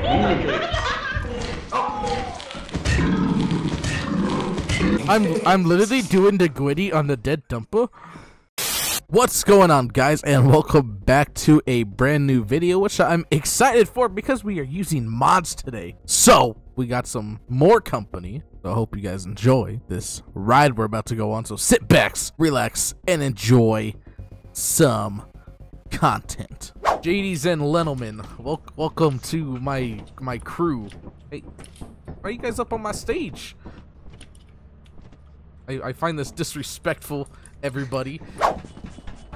I'm I'm literally doing the gwitty on the dead dumper. What's going on guys and welcome back to a brand new video which I'm excited for because we are using mods today. So we got some more company. So I hope you guys enjoy this ride we're about to go on. So sit back, relax, and enjoy some content. JD's and Lenelman, wel welcome to my my crew. Hey, why are you guys up on my stage? I, I find this disrespectful, everybody.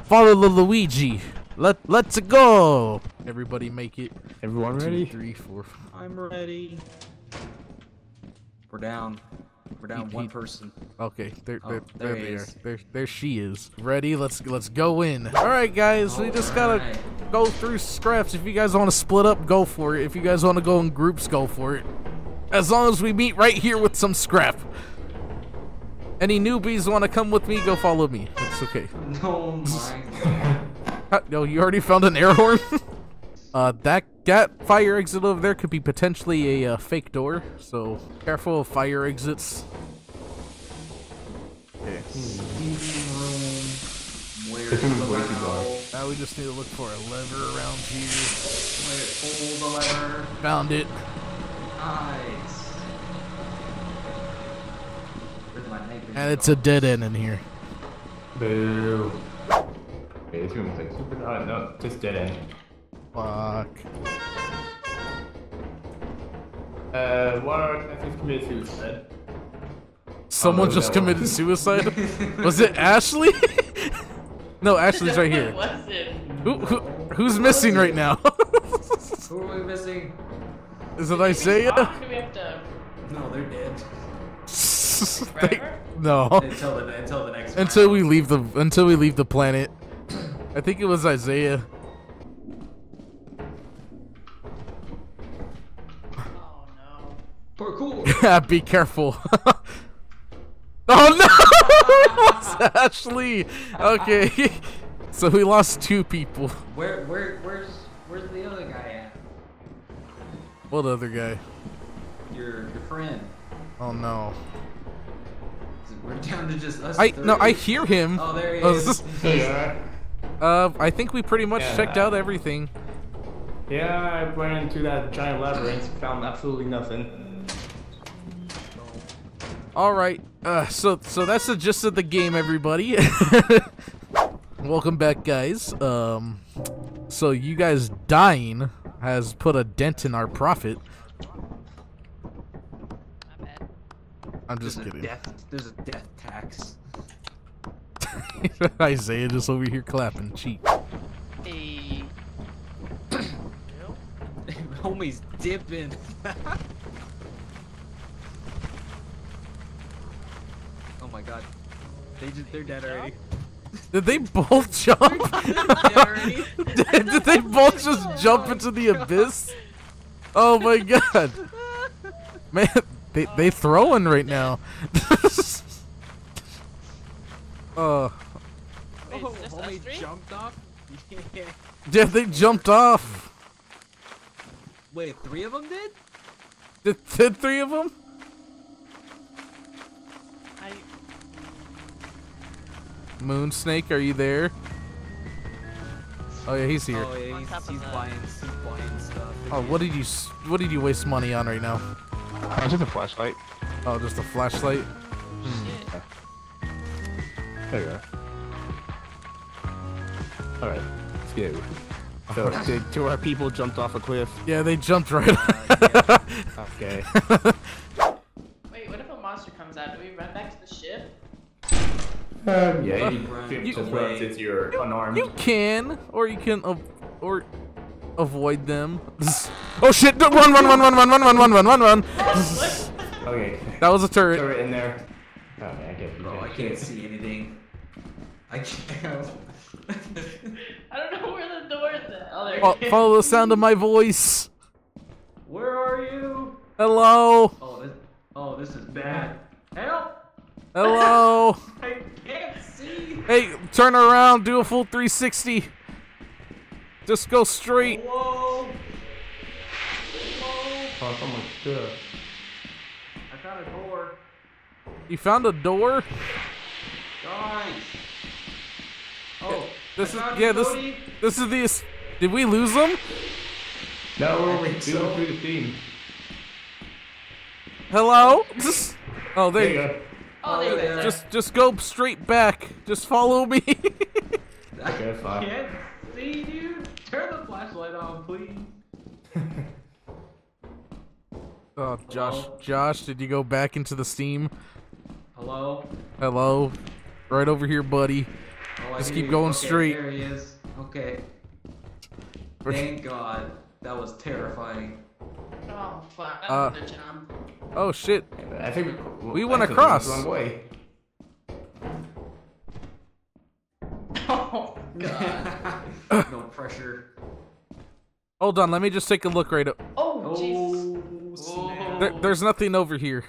Follow the Luigi. Let let's go. Everybody make it. Everyone Two, ready? three, four. five. I'm ready. We're down. We're down He- one he- person. Okay, there, Oh, there, there there he they are. There, there she is. Ready? Let's let's go in. All right, guys. we just gotta go through scraps. If you guys want to split up, go for it. If you guys want to go in groups, go for it. As long as we meet right here with some scrap. Any newbies want to come with me? Go follow me. It's okay. Oh my god. No, you already found an air horn. uh, that that fire exit over there could be potentially a uh, fake door. So careful of fire exits. Okay. Eating. Where's This the room is way too lever? Now we just need to look for a lever around here. Wait, pull the lever. Found it. Nice. My And it's a dead end in here. Boo. Okay, this room is like super. Uh, no, just dead end. Fuck. Uh, what? I just committed suicide. Someone just that one. committed suicide? Was it Ashley? no, Ashley's right here. What was it? Who, who, who's missing right now? Who are we missing? Is it Isaiah? Do have to No, they're dead. They- no. Until the until the next. Until round. we leave the until we leave the planet. I think it was Isaiah. Be careful. oh no! it was Ashley. Okay. so we lost two people. Where where where's where's the other guy at? What other guy? Your your friend. Oh no. We're down to just us. I no, I hear him. Oh, there he is. Yeah. Uh, I think we pretty much Yeah. checked out everything. Yeah, I went into that giant labyrinth, found absolutely nothing. All right. Uh, so so that's the gist of the game, everybody. Welcome back, guys. Um, so you guys dying has put a dent in our profit. I'm just There's a kidding. death. There's a death tax. Isaiah just over here clapping cheek. Hey. Homie's dipping. oh my god. They just they're dead already. Did they both jump? did, did they both just jump into the abyss? Oh my god. Man, they they throwing right now. uh, Wait, Oh, it's just us homie jumped off. Yeah. yeah, they jumped off. Wait, three of them did? Did, did three of them? Moonsnake, are you there? Oh yeah, he's here. Oh yeah, he's, he's buying, he's buying stuff. Oh, what did you what did you waste money on right now? Oh, just a flashlight. Oh, just a flashlight. shit. There you go. Alright, let's go. So, did two of our people jumped off a cliff? Yeah, they jumped right. Uh, Okay. Wait, what if a monster comes out? Do we run back to the ship? Um, yeah, You- you, you- just run since you're unarmed. you can, or you can, av- or avoid them. oh shit! Run! Run! Run! Run! Run! Run! Run! Run! Run! Run! Run! Run! Okay. That was a turret. Throw it in there. Okay, I get you. Bro, I can't see anything. I can't. I don't know where the door is at. Oh, there Fo- it is. follow the sound of my voice. Where are you? Hello. Oh, this. Oh, this is bad. Help! Hello. I can't see. hey, turn around. Do a full 360. Just go straight. Whoa! Oh, someone's stuff. I found a door. You found a door? Guys. Oh, This I is found yeah. you, This Cody. this is the. Did we lose them? No, we're I over think doing so. through the scene. Hello? Oh, there There you you go. go. Oh, there you go. Just just go straight back. Just follow me. I Okay, fine. can't see, dude. Turn the flashlight on, please. oh, Josh, Hello? Josh, did you go back into the steam? Hello. Hello, right over here, buddy. Oh, I Just keep you. going Okay, straight. There he is. Okay. Thank God. That was terrifying. Oh fuck. Uh, Another jump. Oh shit. I think We went actually, across. the Wrong way. Oh god. no pressure. Hold on, let me just take a look right up. Oh Jesus. Oh. There, there's nothing over here.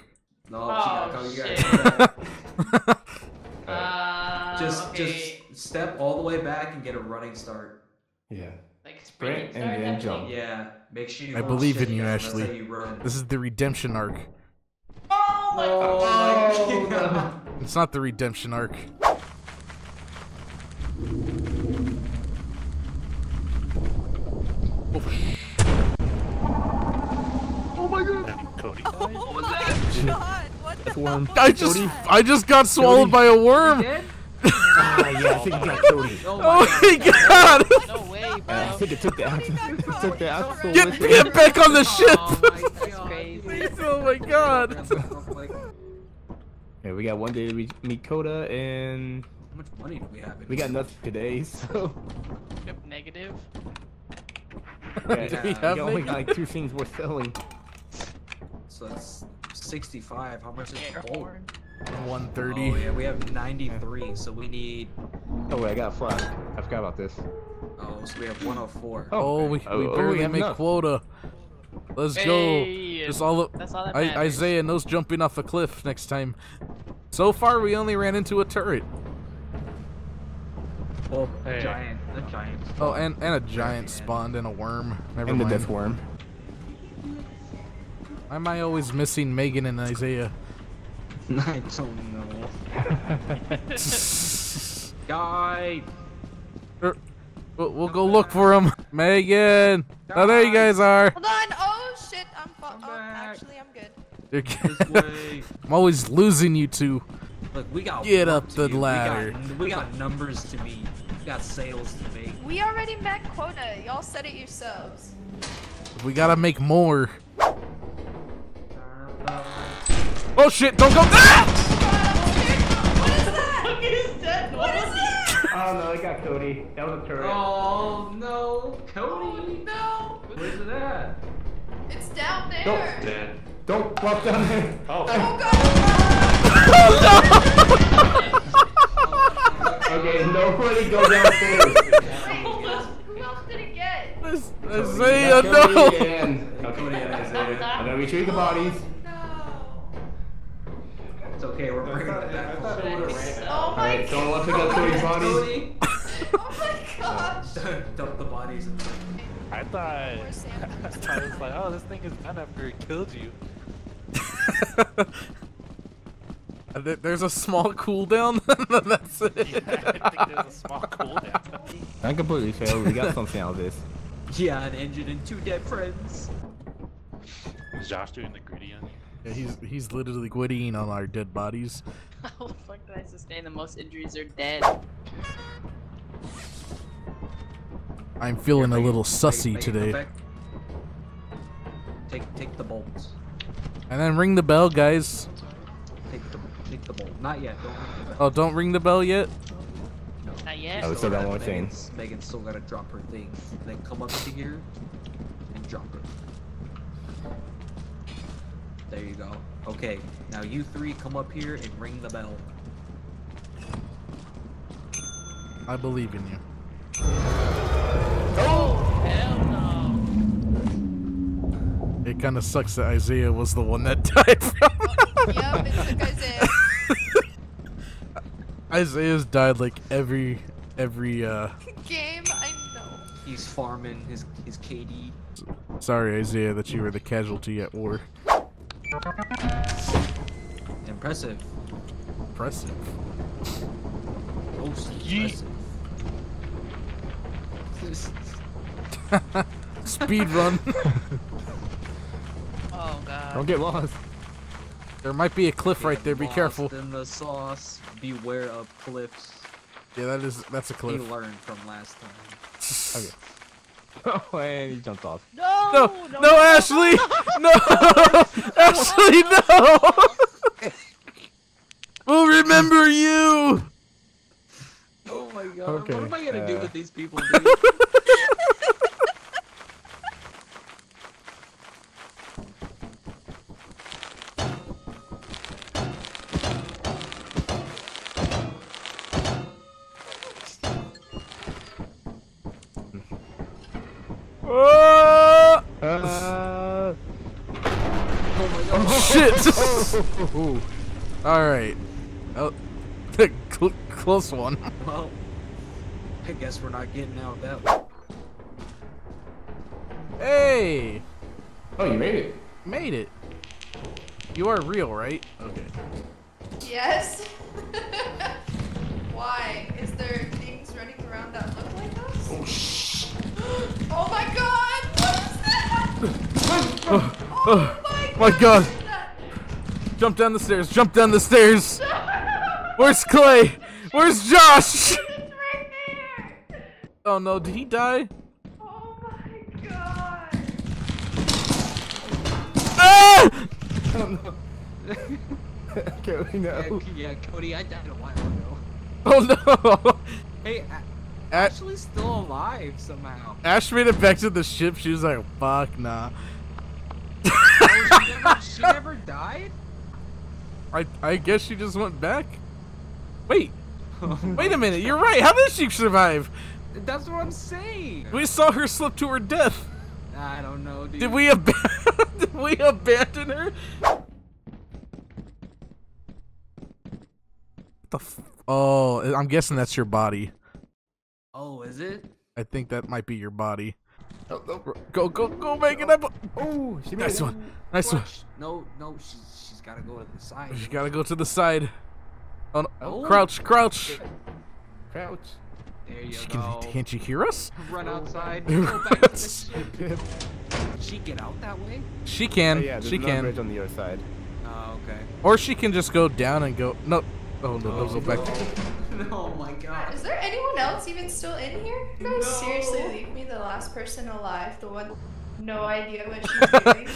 No, she gotta Oh, shit. gotta come back. Uh, Just, okay. just step all the way back and get a running start. Yeah. Like sprint sprinting and then kind jump. thing? Yeah. Make sure you. I believe in you, down, Ashley. You. This is the redemption arc. Oh my Oh, god. my God. It's not the redemption arc. Cody. Oh my god, what the Worm. I just I just got swallowed by a worm. Ah, yeah, I think it got Cody. Oh Oh my my god! No way, I think it took the axle. It took the axle. Get get back on the oh ship! Oh my God. crazy. oh my god! Okay, we got one day to re- meet quota, and How much money do we have? in we got nothing today, so Yep, Negative. yeah, Do we we only got like two things worth selling. So that's 65. How much is Air the horn. 130. Oh yeah, we have 93. So we need. Oh wait, I got a flash. I forgot about this. Oh, so we have 104. Oh, we, Oh, we oh, we barely have make enough. quota. Let's Hey, go. Just all of, That's all that I. Isaiah knows jumping off a cliff next time. So far, we only ran into a turret. Oh, Hey. a giant, a giant. Oh, and, and a giant spawned and a worm. Never And the death worm. Why am I always missing Megan and Isaiah? I don't know. Guy. Er, we'll, we'll go look for him. Megan! Oh, there you guys are. Hold on. Oh shit, I'm fu- Come oh, back. actually I'm good. This way. I'm always losing you two. Look, we got Get up the do. ladder. We got, we got numbers to meet. We got sales to make. We already met quota. Y'all said it yourselves. We gotta make more. Oh shit, don't go. Ah! What is that? What is that? What is that? Oh no, I got Cody. That was a turret. Oh no, Oh Cody. no! Where's it at? It's down there. Don't- Dead. Don't walk down there. Oh, Oh god! Okay, nobody go downstairs. Who else, did it get? Is- We Isaiah, got Cody no! and- Cody and Isaiah. And then we treat the bodies. No. It's okay, we're bringing it back. Oh my Alright, someone wants to go Cody's bodies. Cody. Oh my gosh. Dump the bodies. in- I thought. Poor Sam. I was like, oh, this thing is done after it killed you. There- There's a small cooldown. That's it. I think there's a small cooldown. I completely failed. We got something out of this. Yeah, an engine and two dead friends. Is Josh doing the griddy on you? Yeah, he's he's literally gwittying on our dead bodies. How the fuck did I sustain the most injuries are dead? I'm feeling a little make- sussy make today. effect- Take take the bolts. And then ring the bell, guys. Take the take the bolt. Not yet. Don't ring the bell. Oh, don't ring the bell yet. Not yet. Oh, we still got gotta- one thing. Megan's- Megan's still gotta drop her thing. Then come up to here and drop it. There you go. Okay, now you three come up here and ring the bell. I believe in you. Oh, Hell no. It kind of sucks that Isaiah was the one that died from. Yep, it took Isaiah. Isaiah's died like every every uh Game, I know. He's farming his his KD. Sorry, Isaiah, that you were the casualty at war. Impressive. Impressive. Most Yeet. impressive. Speed run. Oh god. Don't get lost. there might be a cliff right there. Be careful. In the sauce. Beware of cliffs. Yeah, that is that's a He cliff. learned from last time. Okay. Oh, and he jumped off. No! No, no, Ashley, no, Ashley, no. we'll remember you. Oh my god. Okay, What am I gonna do uh, with these people, dude? Shit. All right. Oh, cl- close one. well, I guess we're not getting out of that way. Hey, Oh, you made it. made it. You are real, right? Okay. Yes. Why? Is there things running around that look like us? Oh shh. oh my god! What is that? oh my god! my God. What is that? Jump down the stairs. Jump down the stairs. Where's Clay? Where's Josh? It's right there! Oh no, did he die? Oh my god! Ah! okay, we Yeah, know. yeah, Cody, I died a while ago. Oh no! Hey, A- Ashley's still alive somehow. Ash made it back to the ship. She was like, "Fuck nah." Oh, she, never, she never died? I I guess she just went back. Wait, oh wait a minute. You're right. How did she survive? That's what I'm saying. We saw her slip to her death. I don't know, dude. Did we ab- Did we abandon her? The f- oh, I'm guessing that's your body. Oh, is it? I think that might be your body. Oh, oh, Go go go, Megan! I bu- oh, she made Nice it. one. Nice one. No, no, she, she's gotta go to the side. You gotta go to the side. Oh, no. Oh. Crouch, crouch. Crouch. There you She go. can, can't you hear us? Run outside. Go back to the ship. She get out that way? She Oh, can. yeah, there's she can. bridge on the other side. Oh, okay. Or she can just go down and go. No. Oh no, no, go back. oh my god. Is there anyone else even still in here? You guys seriously leave me the last person alive, the one no idea what she's doing.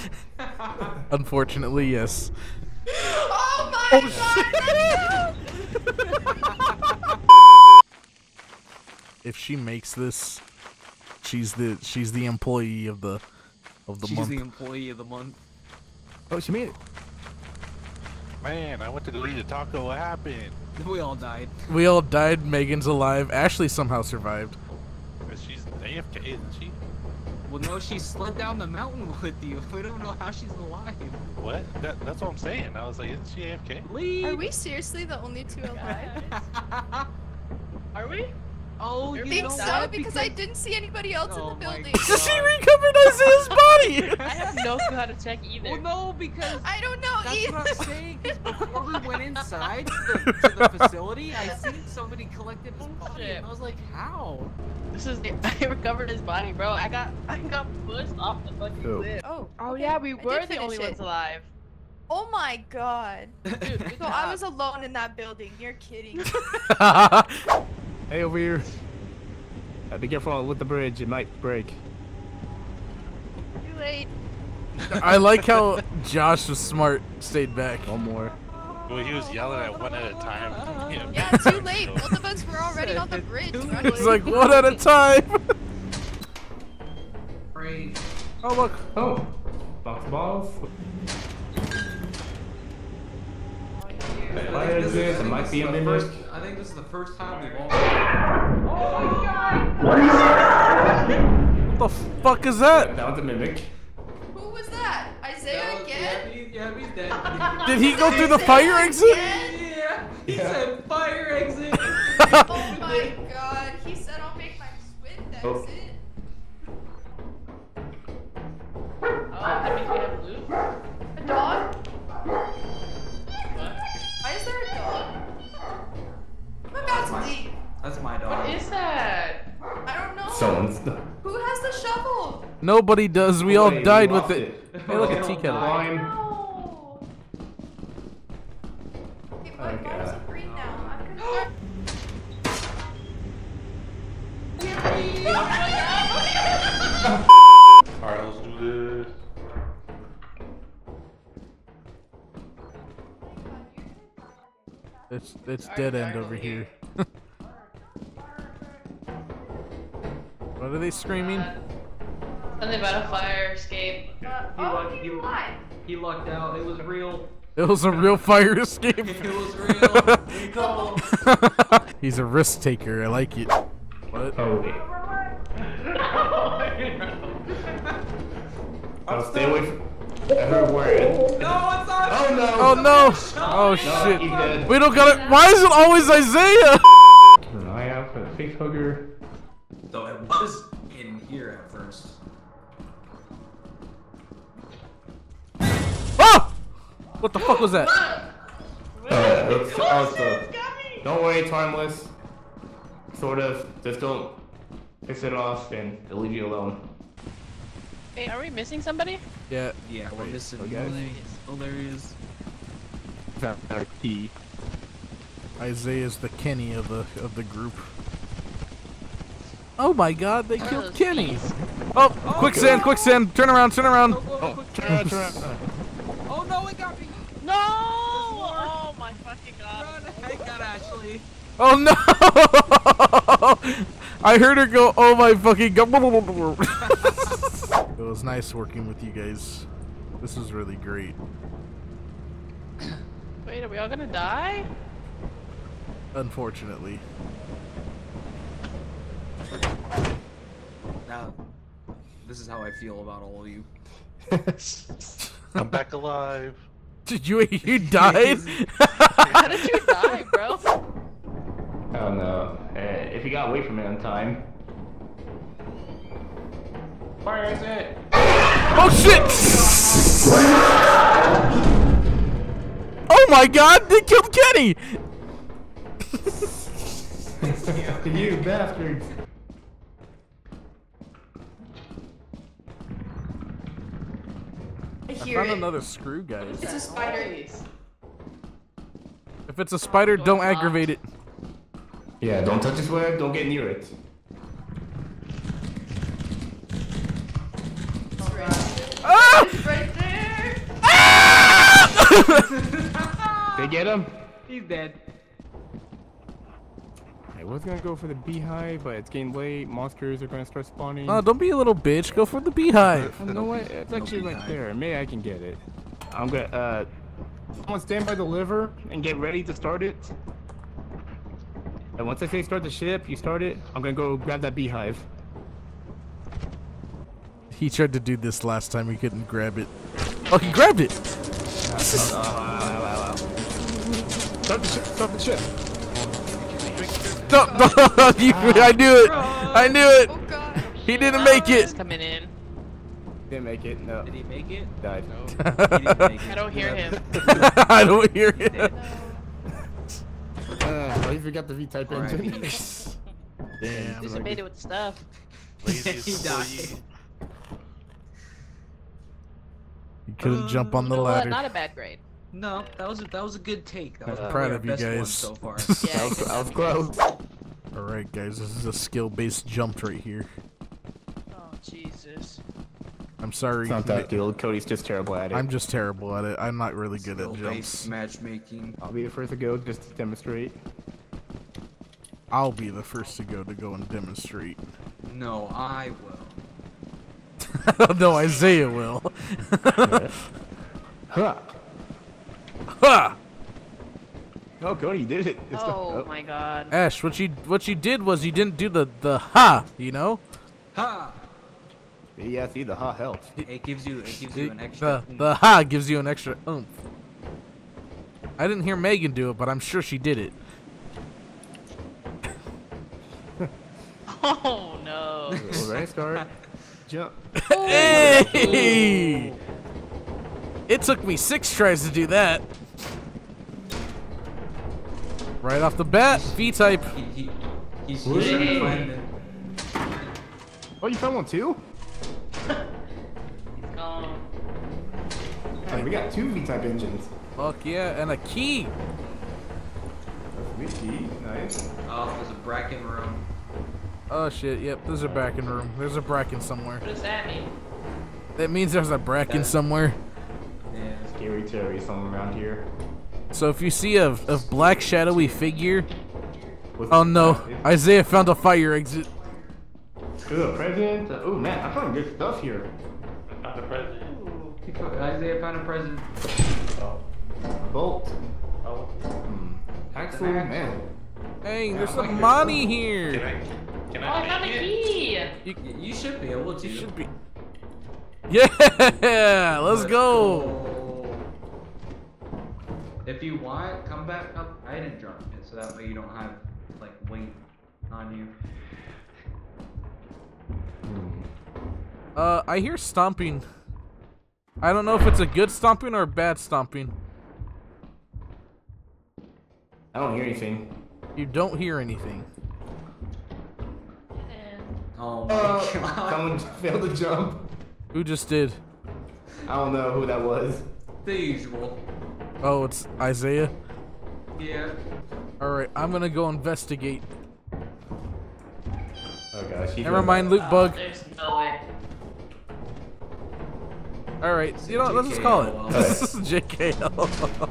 Unfortunately, yes. Oh my oh, god! If she makes this, she's the she's the employee of the of the She's month. the employee of the month. Oh, she made it. Man, I went to go eat a taco. What happened? We all died. We all died. Megan's alive. Ashley somehow survived. She's AFK, isn't she? Well, no, she slid down the mountain with you. We don't know how she's alive. What? That, that's what I'm saying. I was like, isn't she AFK? Leave. Are we seriously the only two alive? Are we? Oh, I you think know so what? because I didn't see anybody else Oh in the oh building. God. she recovered Isaiah's body. I have no clue how to check either. Well, no, because I don't know that's either. what I'm saying. 'cause before we went inside to the, to the facility, I seen somebody collected his body, and I was like, how? This is I recovered his body, bro. I got I got pushed off the fucking Who? cliff. Oh, Oh okay. yeah, we were the only finish ones alive. Oh my god. Dude, So I was alone in that building. You're kidding. Hey, over here. Uh, be careful with the bridge. It might break. Too late. I like how Josh was smart, stayed back. One more. Well, he was yelling at one at a time. Yeah, too late. Both of us were already on the bridge. Too Riley. It's like one at a time. Oh look. Oh, box balls. Why is it? There might be a mimic. I think this is the first time we've all. Oh my god! What is that? What the fuck is that? That was a mimic. Who was that? Isaiah again? Yeah, he's dead. Did he go through the fire exit? Yeah, he said fire exit. Oh my god. He said I'll make my swim Oh. Nobody does. We all Wait, died we with lost it. Hey, look at tea kettle. Climb. No. Okay, my Okay. bones uh, green now. I'm concerned. Alright, let's do this. It's it's dead end over here. what are they screaming? Something about a fire escape. Uh, He oh, lucked- he- alive. He lucked out. It was real. It was a real fire escape. It was real. He's a risk taker. I like it. What? Oh, wait. Oh, stay away from. I heard word. No, it's not. Oh no! Oh no! Oh shit! he's dead. We don't got it. Why is it always Isaiah? Keep an eye out for the face hugger. Fuck was that? Uh, it's, oh, it's don't worry, it's harmless. Sort of. Just don't piss it off and it'll leave you alone. Wait, are we missing somebody? Yeah. Yeah, we're missing. okay. Oh, there he is. Oh, there he is. Found our key. Isaiah's the Kenny of the of the group. Oh my God! They killed Kenny. keys? Oh, quicksand! Quicksand! Turn around! Turn around! Oh, turn around, turn around. Oh no, it got me. No! Oh my fucking god. Run. I got Ashley. Oh no! I heard her go. Oh my fucking god! it was nice working with you guys. This is really great. Wait, are we all gonna die? Unfortunately. Now, this is how I feel about all of you. I'm back alive. Did you you died? How did you die, bro? Oh no. Uh, if you got away from it on time. Where is it? oh shit! Oh my god! They killed Kenny! you bastards. I I found it. another screw, guys. It's a spider. If it's a spider, don't aggravate it. Yeah, don't touch this web, don't get near it. It's right, Ah! it's right there. They get him? He's dead. I was gonna go for the beehive, but it's getting late. Monsters are gonna start spawning. Oh, don't be a little bitch. Go for the beehive. you know what? It's actually right there. Maybe I can get it. I'm gonna, uh, someone stand by the liver and get ready to start it. And once I say start the ship, you start it. I'm gonna go grab that beehive. He tried to do this last time. He couldn't grab it. Oh, he grabbed it. Uh, uh, uh, start the ship. Start the ship. No, no, you, I knew it. I knew it. Oh. He didn't make He's it. coming in. Didn't make it. No. Did he make it? Died. He didn't make it. I don't hear him. I don't hear it. Uh, oh, you forgot the V-type Alright. engine. Damn. Just made it with stuff. Laziest He died. employee. He couldn't jump on the ladder. not a bad grade. No, that was a, that was a good take. That was I'm proud of you guys. so far. Yeah. I was, I was close. All right, guys. This is a skill-based jump right here. Oh Jesus. I'm sorry. It's not that deal. Cody's just terrible at it. I'm just terrible at it. I'm not really good at Skill-based jumps. matchmaking. I'll be the first to go just to demonstrate. I'll be the first to go to go and demonstrate. No, I will. no, Isaiah will. Huh. Ha! Oh, Cody, you did it. It's oh, oh my god. Ash, what you what you did was you didn't do the the ha, you know? Ha! Yeah, see, the ha helps. It gives you it gives you an extra. the, the ha gives you an extra oomph. I didn't hear Megan do it, but I'm sure she did it. Oh no. All right, start. Jump. Hey! It took me six tries to do that. Right off the bat, V-type. He, he, he's Oh, you found one too? he's gone. Hey, we got two V-type engines. Fuck yeah, and a key. That's a key, nice. Oh, there's a bracken room. Oh shit, yep, there's a bracken room. There's a bracken somewhere. What does that mean? That means there's a bracken somewhere. Yeah. Scary Terry somewhere around here. So if you see a, a black shadowy figure, What's oh no, Isaiah found a fire exit. Good president. Oh man, I found good stuff here. Not the president. He fo- Isaiah found a present. Bolt. Oh. Hmm. Axel, Axle. man. Hey, there's I some like it. money Can here. I? Can Oh, I I found a key. You, You should be able to. you should be. Yeah, let's go. Go. If you want, come back up. I didn't drop it, so that way you don't have like weight on you. Uh, I hear stomping. I don't know if it's a good stomping or a bad stomping. I don't hear anything. You don't hear anything. Oh my Uh, god. someone failed to jump. Who just did? I don't know who that was. The usual. Oh, it's Isaiah. Yeah. All right, I'm gonna go investigate. Oh gosh. he's Never mind, loot oh, bug. There's no way. All right, you know, what, let's just call it. JKL. This is JKL.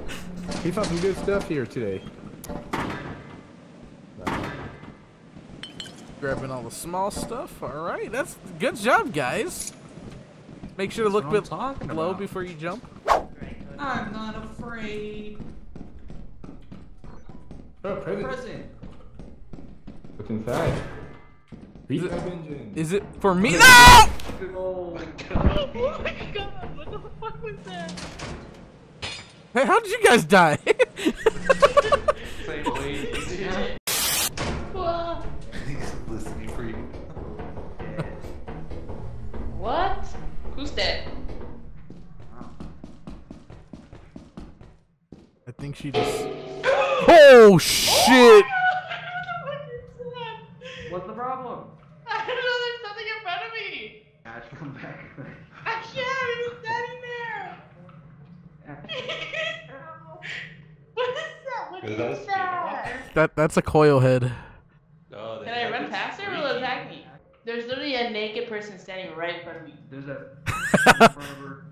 He found some good stuff here today. Grabbing all the small stuff. All right, that's good job, guys. Make sure to look a That's bit what I'm talking low about. before you jump. I'm not afraid. Oh, present. Present. What's inside? Is it- engine. Is it for me? No! Oh. Oh my god, what the fuck was that? Hey, how did you guys die? Same way. Whoa. Listening for you. What? Who's dead? Think she just. Oh shit! What's the problem? I don't know, there's something in front of me. Ash, come back. I can't, he's standing there. what is that? What Is is, that that? That that's a coil head. Oh, Can I run past her or will it attack me? There's literally a naked person standing right in front of me. There's a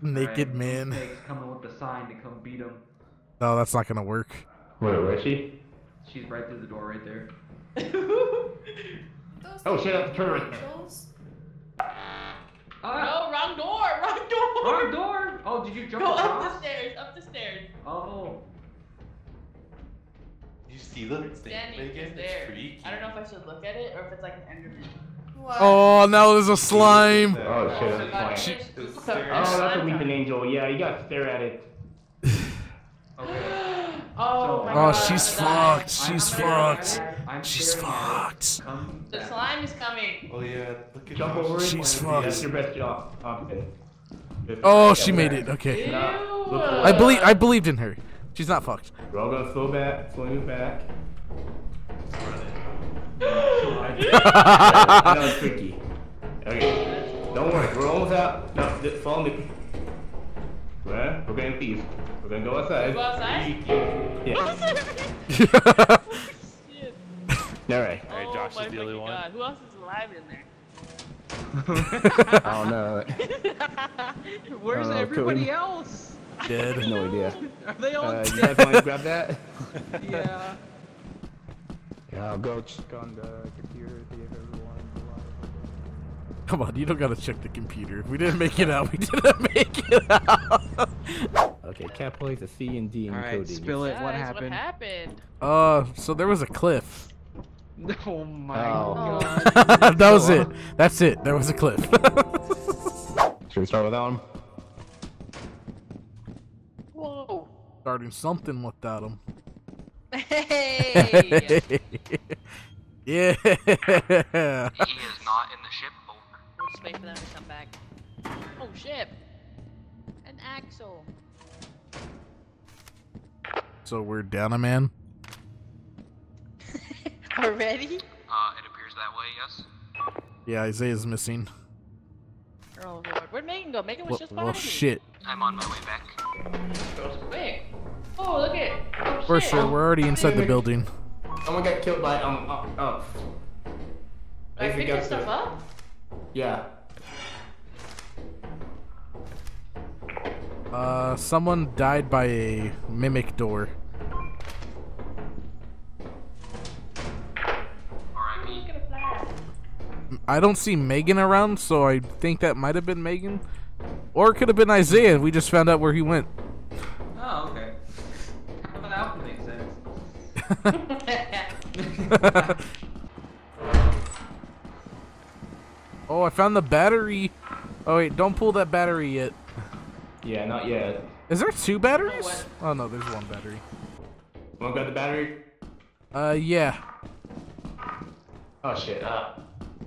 forever. Naked man. coming with the sign to come beat him. No, that's not gonna work. Wait, where is she? She's right through the door right there. Oh shit, that's turn right angels? Ah! no, wrong door, wrong door. Wrong door! Oh, did you jump Go up the stairs, up the stairs. Oh. You see the thing, Standing Megan? just there. Freaky. I don't know if I should look at it or if it's like an enderman. What? Oh, now there's a slime. Oh shit, oh, that's God, fine. there's It's goop staring. covered. Oh, that's a weeping angel. Yeah, you gotta stare at it. Okay. Oh my Oh, god. she's I'm gonna die. fucked. She's I'm fucked. She's staring at it. fucked. Come The slime is coming. Oh yeah, look at Jump over it. She's That's your best job. option. Oh, oh she made it. Okay. Ew. I believe I believed in her. She's not fucked. We're all gonna slow back, slow move back. I know it's tricky. Okay. Don't worry, we're almost out. No, just follow me. Well, we're going to peace. We're gonna go outside. Go outside? Yeah. Shit. Alright. Alright, oh Josh my is the only fucking one. God. Who else is alive in there? I don't know. Where's Uh, everybody Cody. else? Dead. No idea. Are they all Uh, you dead? guys want to grab that? yeah. Yeah, I'll go check on the computer, see if everyone's alive. Come on, you don't gotta check the computer. If we didn't make it out, we didn't make it out. Okay, cat plays a C and D in Alright, encoding. spill it. What Guys, happened? What happened? Uh, so there was a cliff. Oh my Oh. god. that was it. That's it. There was a cliff. Should we start with that one? Whoa. Starting something without him. Hey. yeah. He is not in the ship. Over. we'll just wait for them to come back. Oh, ship. An axle. So we're down a man. Already? Uh, it appears that way. Yes. Yeah, Isaiah's missing. Oh, Lord. Where'd Megan go? Megan was Well, just well behind me. shit. I'm on my way back. Goes quick. Oh, look at. Oh, For shit. sure, we're already inside the building. Someone got killed by um uh, uh I Basically picked got this stuff up. yeah. Uh, someone died by a mimic door. R.I.P. Look at a flash. I don't see Megan around, so I think that might have been Megan. Or it could have been Isaiah. We just found out where he went. Oh, okay. Well, that would make sense. oh, I found the battery. Oh, wait, don't pull that battery yet. Yeah, not yet. Is there two batteries? Oh, no, there's one battery. Wanna grab the battery? Uh, yeah. Oh shit. Uh.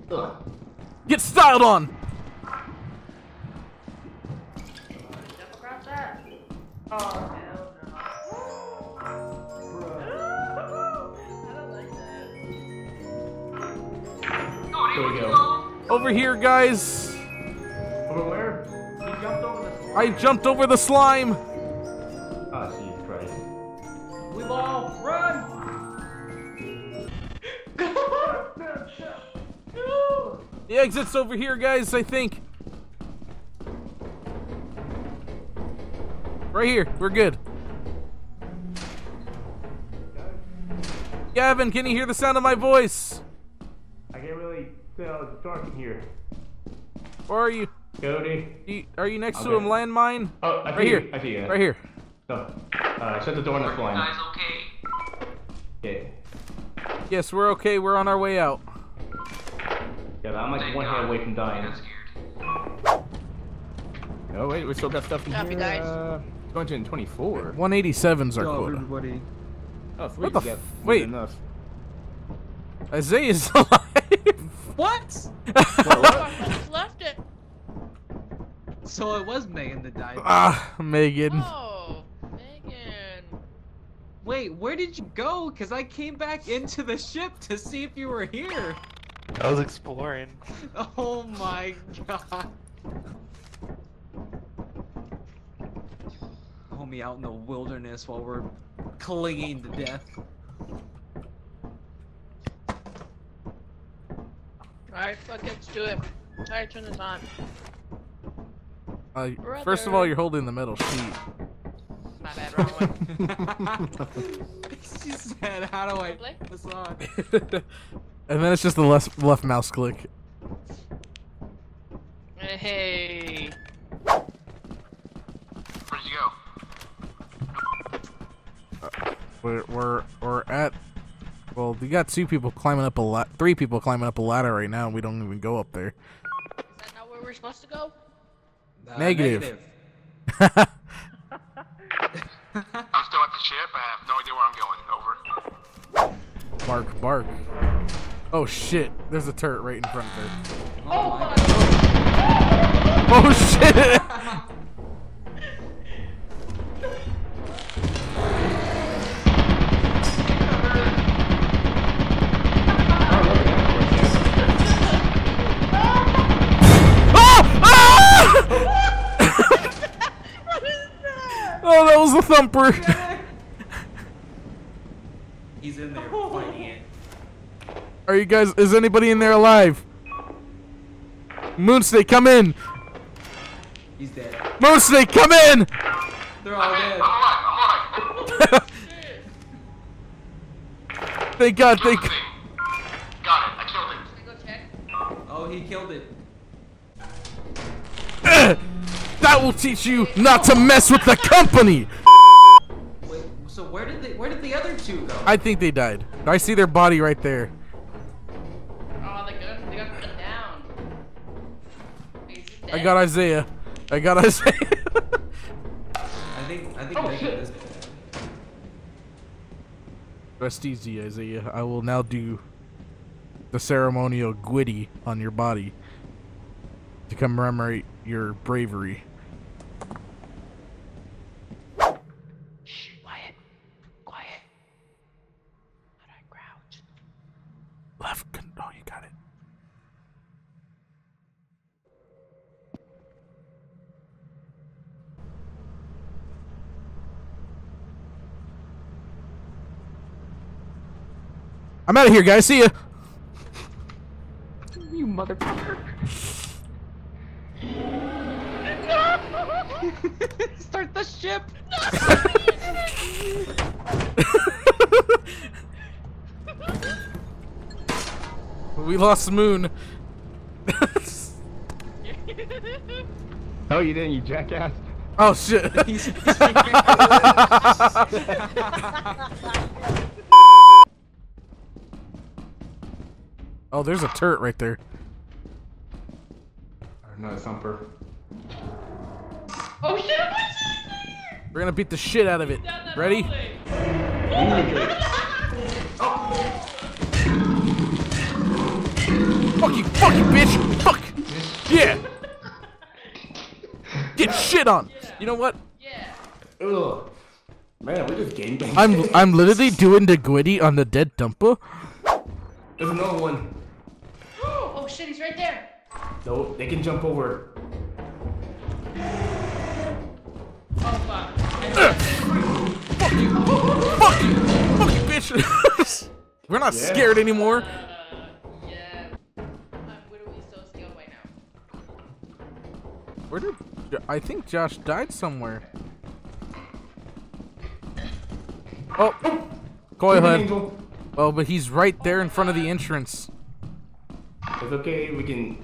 Ugh. Get styled on! Double grab. Oh, Over here, guys! Over where? You jumped over the. I jumped over the slime! Oh Jesus Christ. We all run! The exit's over here, guys, I think. Right here. We're good. Gavin, can you hear the sound of my voice? I can't really tell. It's dark in here. Where are you? Cody. you- Are you next to Okay. a landmine? Oh, I see Right you. here. I see you. Right here. No. Uh, shut the door and it's blind. Guys, okay? Yeah. Yes, we're okay. We're on our way out. Yeah, I'm like Thank one God. hand away from I dying. got scared. Oh wait, we still got stuff in Copy, here. guys. Uh, 224. 187's our Go, quota. everybody. Oh, sweet. What the we got f- wait. than Enough. Isaiah's alive. What? I left it. So it was Megan that died. ah, Megan. Oh, Megan. Wait, where did you go? Cause I came back into the ship to see if you were here. I was exploring. Oh my god. Homie out in the wilderness while we're clinging to death. Alright, fuck it, let's do it. Alright, turn this on. Uh, first of all, you're holding the metal sheet. My bad, wrong one. she said, how do I Play? put this on? and then it's just the left left mouse click. Hey. Where'd you go? We're we're we're at. Well, we got two people climbing up a la- three people climbing up a ladder right now, and we don't even go up there. Is that not where we're supposed to go? Uh, Negative. I'm still at the ship. I have no idea where I'm going. Over. Bark, bark. Oh shit! There's a turret right in front of her. Oh my Oh shit! Thumper. He's in there oh. fighting it. Are you guys? Is anybody in there alive? Moonsnake, come in. He's dead. Moonsnake, come in. They're all dead. I'm alive. I'm alive. Thank God. Thank. Thing. Got it. I killed it. Can I go check? Oh, he killed it. That will teach you not to mess with the company. Wait, so where did they? Where did the other two go? I think they died. I see their body right there. Oh, they got, they got put down. Wait, is he I got Isaiah. I got Isaiah. I think I think Oh, Megan shit. is. Rest easy, Isaiah. I will now do the ceremonial gwitty on your body to commemorate your bravery. Shh, quiet. Quiet. How do I crouch? Left. con- Oh, you got it. I'm out of here, guys. See ya. You motherfucker. Start the ship. we lost the moon. Oh, you didn't, you jackass. oh shit. oh, there's a turret right there. Another thumper. Oh shit! I'm there! We're gonna beat the shit out of it. Ready? hallway. Fuck you, fuck you, bitch! Fuck! Yeah! Get shit on! You know what? Yeah. Ugh. Man, we just game. I'm I'm literally doing the Griddy on the dead thumper. There's another one. No, they can jump over. Oh fuck. Fuck you! Fuck you! Fuck you, bitch! We're not Yeah. scared anymore. Uh, yeah. I'm so scared right now. Where did I think Josh died somewhere? Oh, go Creeping ahead. Angel. Oh, but he's right there in front of the entrance. It's okay, we can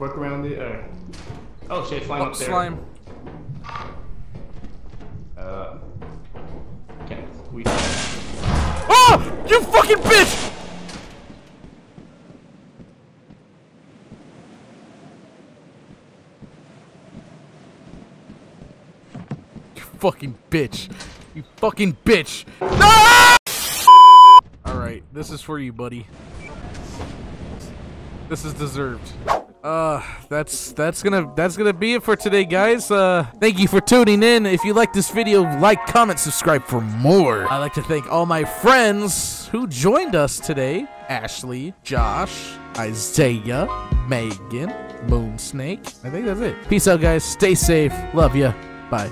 work around it. Uh, oh shit, slime Oh, up there. slime. Uh, okay, we. Oh, you fucking bitch! You fucking bitch. You fucking bitch. No! Alright, this is for you, buddy. This is deserved. Uh, that's that's gonna that's gonna be it for today, guys. Uh, thank you for tuning in. If you like this video, like, comment, subscribe for more. I'd like to thank all my friends who joined us today: Ashley, Josh, Isaiah, Megan, Moonsnake. I think that's it. Peace out, guys. Stay safe. Love ya. Bye.